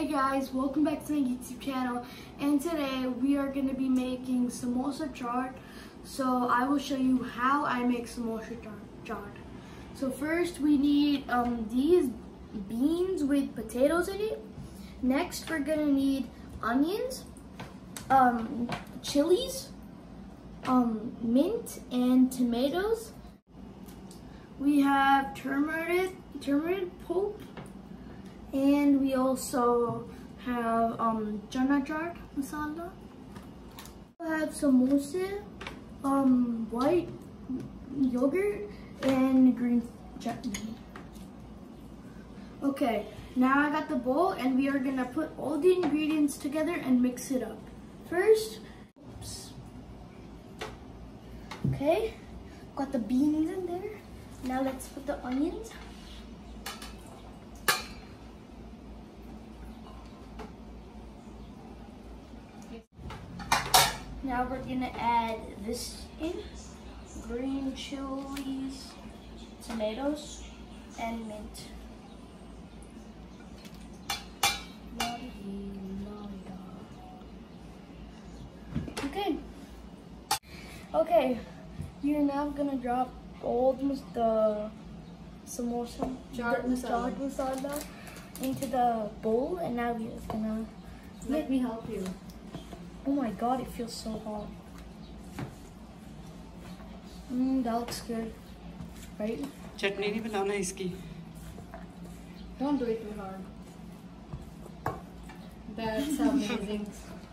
Hey guys, welcome back to my YouTube channel and today we are going to be making samosa chaat. So I will show you how I make samosa chaat. So first we need um, these beans with potatoes in it. Next we're going to need onions, um, chilies, um, mint and tomatoes. We have turmeric, turmeric pulp and we also have um, chana chaat masala. We have samosa, um, white yogurt, and green chutney. Okay, now I got the bowl and we are gonna put all the ingredients together and mix it up. First, oops. Okay, got the beans in there. Now let's put the onions. Now we're gonna add this in, green chilies, tomatoes, and mint. Okay. Okay, you're now gonna drop all the samosa, the masala. masala into the bowl, and now we're gonna. Let me help you. Oh my god, it feels so hot. Mmm, that looks good. Right? चटनी नहीं बनाना इसकी Don't do it too hard. That's amazing.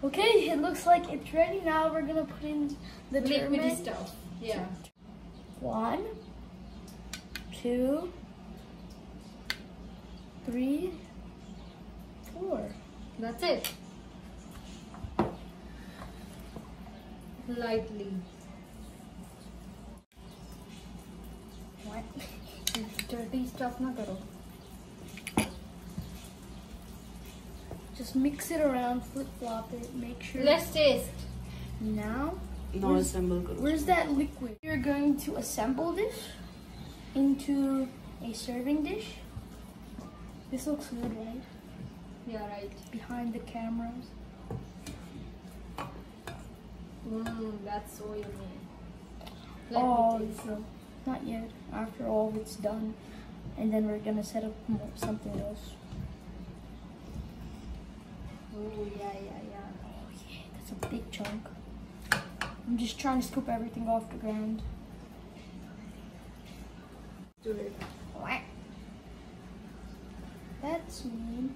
Okay, it looks like it's ready now. We're gonna put in the Liquidy turmeric. stuff. Yeah. One, two, three, four. That's it. lightly. dirty stuff na. Just mix it around, flip flop it, make sure. Let's taste. Now. No where's, assemble. Where's that liquid? You're going to assemble this into a serving dish. This looks good, right? Yeah, right. Behind the cameras. Mmm, that's so yummy. Let oh, me taste. Uh, not yet. After all it's done. And then we're gonna set up something else. Oh, yeah, yeah, yeah. Oh yeah, that's a big chunk. I'm just trying to scoop everything off the ground. Do it. What? That's mean.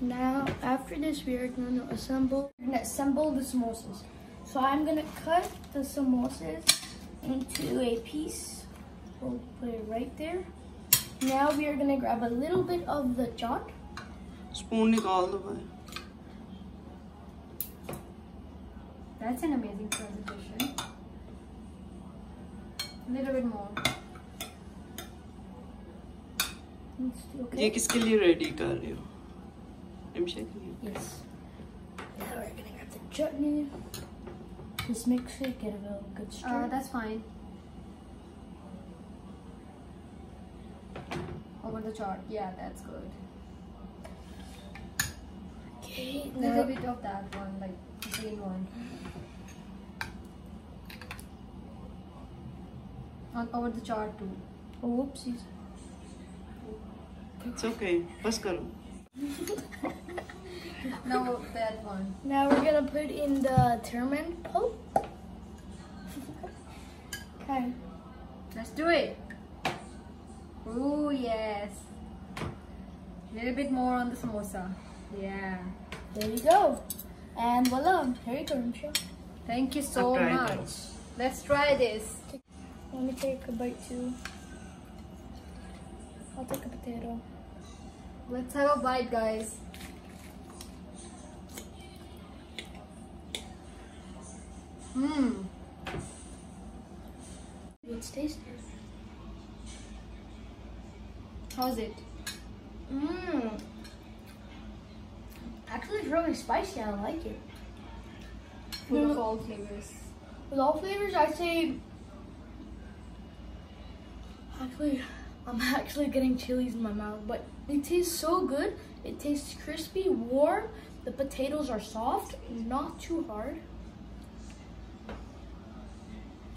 Now, after this, we are going to assemble. We're going to assemble the samosas. So I'm going to cut the samosas into a piece. We'll put it right there. Now we are going to grab a little bit of the chaat. Spoon all the way. That's an amazing presentation. A little bit more. Okay. ये किसके लिए ready कर रहे हो I'm shaking you. Yes. Now we're gonna grab the chutney. Just make sure you get a good uh, stir. Uh, that's fine. Over the chaat. Yeah, that's good. Okay. A little bit of that one, like green one. On over the chaat too. Oh, whoopsies. It's okay. Bas go. No, that one. Now we're gonna put in the turmeric pulp. okay. Let's do it. Oh yes. A little bit more on the samosa. Yeah. There you go. And voila, here you go, Michelle. Thank you so I'll much. Let's try this. Let me take a bite too. I'll take a potato. Let's have a bite, guys. Mmm. Let's taste. How's it? Mmm. Actually, it's really spicy. I like it. Full of Mm. all flavors. With all flavors, I say. Actually, I'm actually getting chilies in my mouth, but it tastes so good. It tastes crispy, warm. The potatoes are soft, not too hard.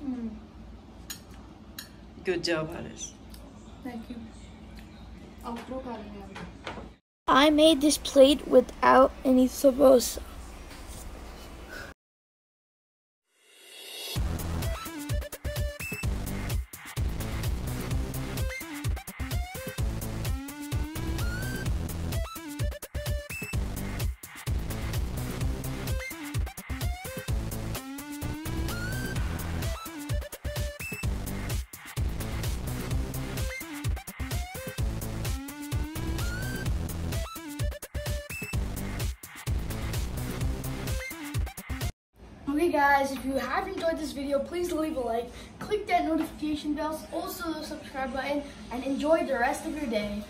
Mm. Good job, Alice. Thank you. I made this plate without any sabos. Okay guys, if you have enjoyed this video, please leave a like, click that notification bell, also the subscribe button, and enjoy the rest of your day.